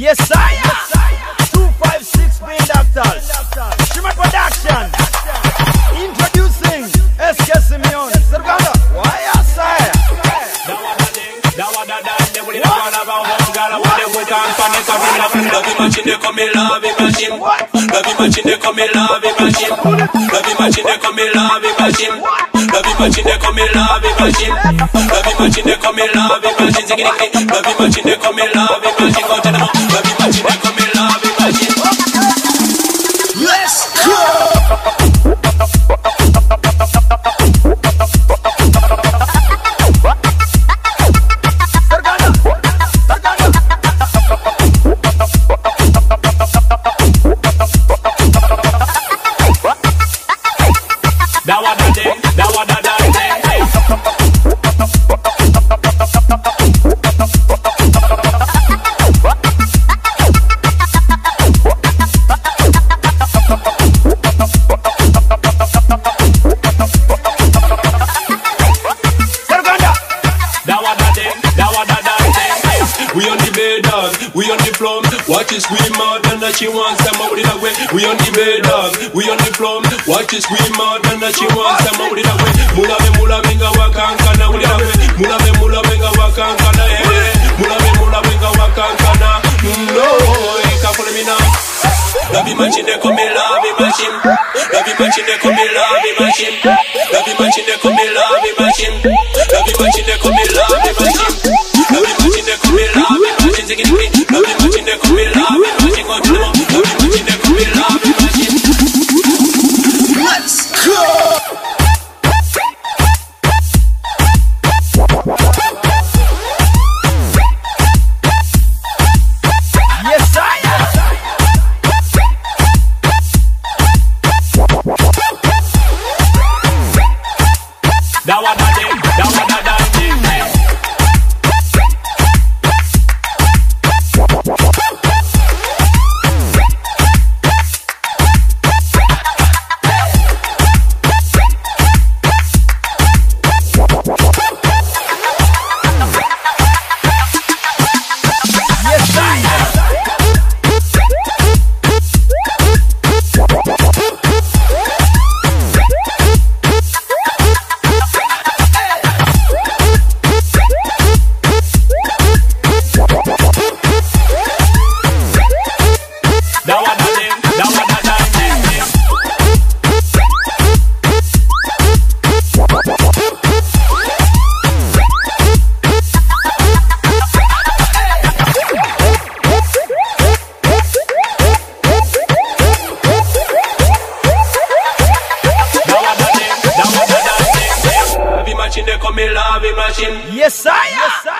Yes, I am. 256 main doctors. Shima Production. Introducing SK Simeon. Serganda. Why I say? Love machine come love machine. Love machine come love machine. Love machine come love machine. Love machine come love machine. Love machine come love machine. Ziggy ziggy. Love machine come love machine. Go tell them. Love machine come Dawa da ding, dawa da da ding. We on the we on the floor. Watch it scream out and that she wants some out it away. We on the bed dog, we on the floor. Watch it scream out and that she wants some out it away. Mula me mula menga wakankana out it away. Mula me mula menga wakankana eh. Mula me mula menga wakankana. No, ika follow me now. Love machine de come love machine. Love machine de come love machine. Love machine de come love machine. Love machine de come love machine. Love you machine. Yes, I am.